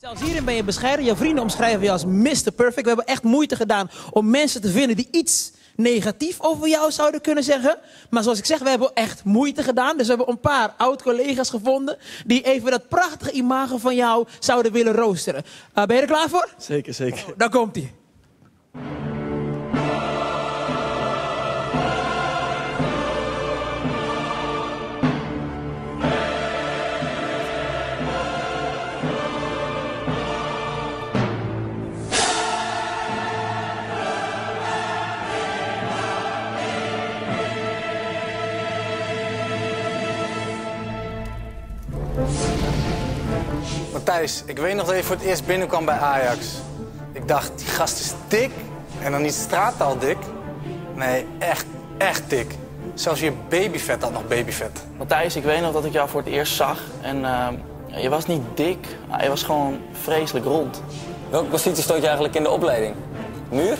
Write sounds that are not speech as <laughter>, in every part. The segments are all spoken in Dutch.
Zelfs hierin ben je bescheiden. Jouw vrienden omschrijven je als Mr. Perfect. We hebben echt moeite gedaan om mensen te vinden die iets negatief over jou zouden kunnen zeggen. Maar zoals ik zeg, we hebben echt moeite gedaan. Dus we hebben een paar oud-collega's gevonden die even dat prachtige imago van jou zouden willen roosteren. Uh, ben je er klaar voor? Zeker, zeker. Dan komt ie. Matthijs, ik weet nog dat je voor het eerst binnenkwam bij Ajax. Ik dacht, die gast is dik. En dan niet straattaal dik. Nee, echt, echt dik. Zelfs je babyvet had nog babyvet. Matthijs, ik weet nog dat ik jou voor het eerst zag. En uh, je was niet dik, je was gewoon vreselijk rond. Welke positie stond je eigenlijk in de opleiding? Muur?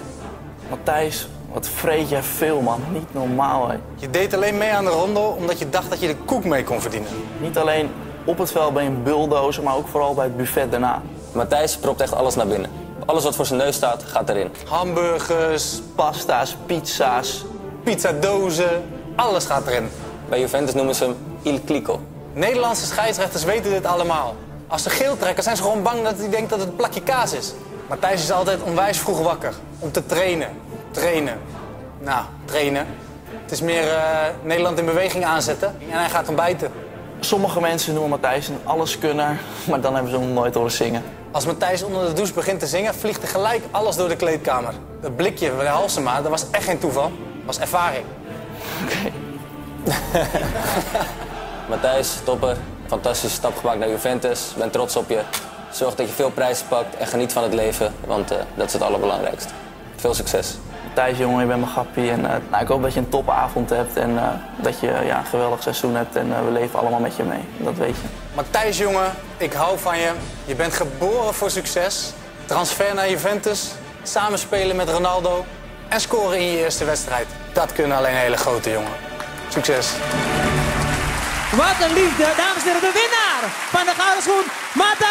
Matthijs, wat vreet jij veel, man. Niet normaal, hè. Je deed alleen mee aan de ronde omdat je dacht dat je de koek mee kon verdienen. Niet alleen op het veld je een bulldozer, maar ook vooral bij het buffet daarna. Matthijs propt echt alles naar binnen. Alles wat voor zijn neus staat, gaat erin. Hamburgers, pasta's, pizza's, pizzadozen, alles gaat erin. Bij Juventus noemen ze hem Il Clico. Nederlandse scheidsrechters weten dit allemaal. Als ze geel trekken, zijn ze gewoon bang dat hij denkt dat het een plakje kaas is. Matthijs is altijd onwijs vroeg wakker. Om te trainen. Trainen. Nou, trainen. Het is meer uh, Nederland in beweging aanzetten. En hij gaat ontbijten. Sommige mensen noemen Matthijs een alleskunner, maar dan hebben ze hem nooit horen zingen. Als Matthijs onder de douche begint te zingen, vliegt er gelijk alles door de kleedkamer. Dat blikje van de Halsema, dat was echt geen toeval. Dat was ervaring. Oké. Okay. <laughs> Matthijs, topper. Fantastische stap gemaakt naar Juventus. Ben trots op je. Zorg dat je veel prijzen pakt en geniet van het leven, want uh, dat is het allerbelangrijkste. Veel succes. Thijs, jongen, je bent mijn grappie. En, uh, nou, ik hoop dat je een topavond hebt en uh, dat je ja, een geweldig seizoen hebt. En uh, we leven allemaal met je mee, dat weet je. Matthijs, jongen, ik hou van je. Je bent geboren voor succes. Transfer naar Juventus, samenspelen met Ronaldo en scoren in je eerste wedstrijd. Dat kunnen alleen hele grote jongen. Succes. Wat een liefde, dames en heren, de winnaar van de Gouden Schoen, Matthijs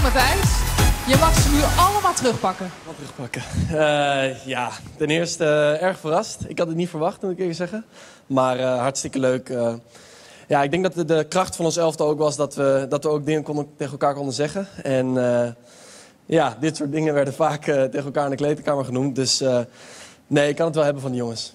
Matthijs, je mag ze nu allemaal terugpakken. Wat terugpakken? Uh, ja, ten eerste uh, erg verrast. Ik had het niet verwacht, moet ik even zeggen. Maar uh, hartstikke leuk. ja, ik denk dat de, de, kracht van ons elftal ook was dat we, dat we ook dingen konden, tegen elkaar konden zeggen. En ja, dit soort dingen werden vaak tegen elkaar in de kleedkamer genoemd. Dus nee, ik kan het wel hebben van die jongens.